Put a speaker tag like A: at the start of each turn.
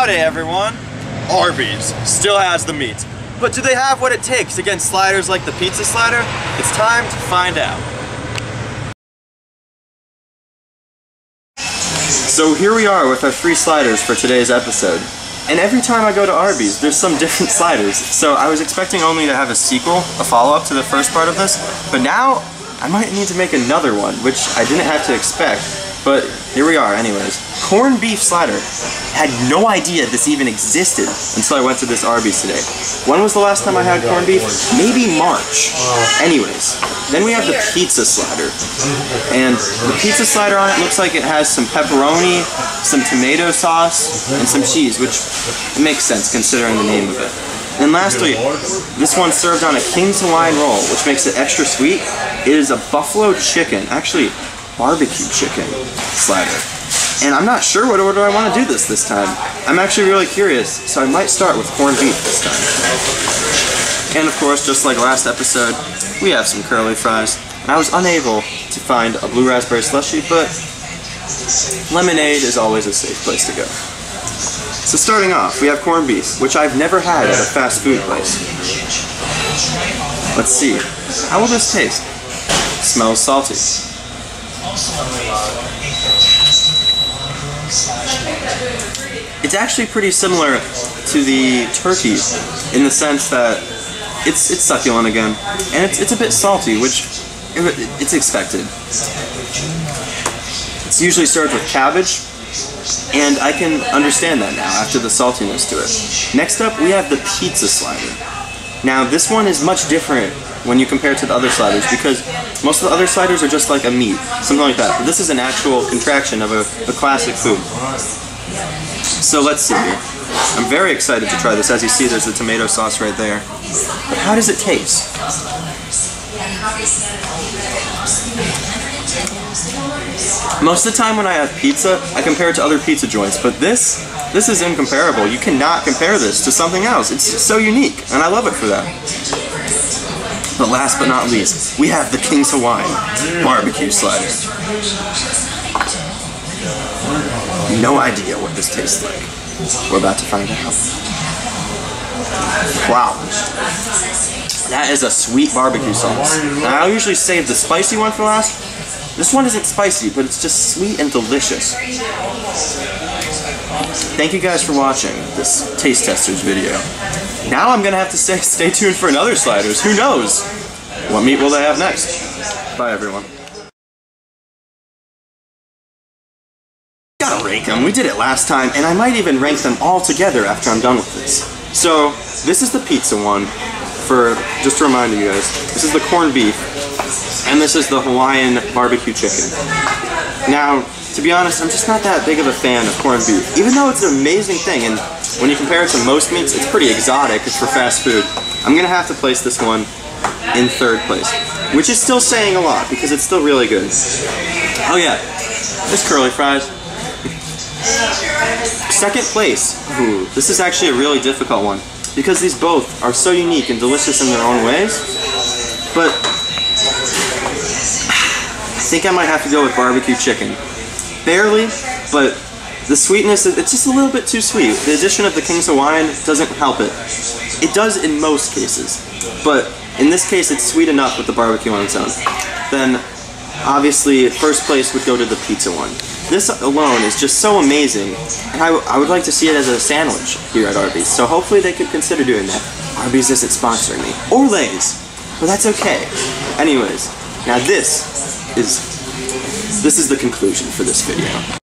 A: Howdy everyone! Arby's still has the meat. But do they have what it takes against sliders like the pizza slider? It's time to find out. So here we are with our three sliders for today's episode. And every time I go to Arby's, there's some different sliders. So I was expecting only to have a sequel, a follow-up to the first part of this, but now I might need to make another one, which I didn't have to expect, but here we are anyways. Corned beef slider. Had no idea this even existed until I went to this Arby's today. When was the last time I had corned beef? Maybe March. Anyways, then we have the pizza slider. And the pizza slider on it looks like it has some pepperoni, some tomato sauce, and some cheese, which makes sense considering the name of it. And lastly, this one's served on a King's Hawaiian roll, which makes it extra sweet. It is a buffalo chicken, actually barbecue chicken slider. And I'm not sure what order I want to do this this time. I'm actually really curious, so I might start with corned beef this time. And of course, just like last episode, we have some curly fries. And I was unable to find a blue raspberry slushy, but lemonade is always a safe place to go. So starting off, we have corned beef, which I've never had at a fast food place. Let's see. How will this taste? Smells salty. It's actually pretty similar to the turkey in the sense that it's it's succulent again, and it's it's a bit salty, which it's expected. It's usually served with cabbage, and I can understand that now after the saltiness to it. Next up, we have the pizza slider. Now, this one is much different when you compare it to the other sliders because most of the other sliders are just like a meat, something like that. But this is an actual contraction of a, a classic food. So let's see here. I'm very excited to try this. As you see, there's the tomato sauce right there. But how does it taste? Most of the time when I have pizza, I compare it to other pizza joints, but this, this is incomparable. You cannot compare this to something else. It's so unique, and I love it for that. But last but not least, we have the King's Hawaiian barbecue slider. No idea what this tastes like. We're about to find out. Wow. That is a sweet barbecue sauce. Now, I usually save the spicy one for last. This one isn't spicy, but it's just sweet and delicious. Thank you guys for watching this Taste Testers video. Now I'm gonna have to say stay tuned for another sliders. Who knows? What meat will they have next? Bye everyone. Gotta rank them. We did it last time, and I might even rank them all together after I'm done with this. So, this is the pizza one. For, just to remind you guys, this is the corned beef, and this is the Hawaiian barbecue chicken. Now, to be honest, I'm just not that big of a fan of corned beef, even though it's an amazing thing, and when you compare it to most meats, it's pretty exotic, it's for fast food. I'm gonna have to place this one in third place, which is still saying a lot, because it's still really good. Oh yeah, this curly fries. Second place. Ooh, this is actually a really difficult one because these both are so unique and delicious in their own ways. But I think I might have to go with barbecue chicken. Barely, but the sweetness, it's just a little bit too sweet. The addition of the King's Hawaiian doesn't help it. It does in most cases, but in this case it's sweet enough with the barbecue on its own. Then obviously first place would go to the pizza one. This alone is just so amazing, and I, I would like to see it as a sandwich here at Arby's. So hopefully they could consider doing that. Arby's isn't sponsoring me, or Lay's, but that's okay. Anyways, now this is this is the conclusion for this video.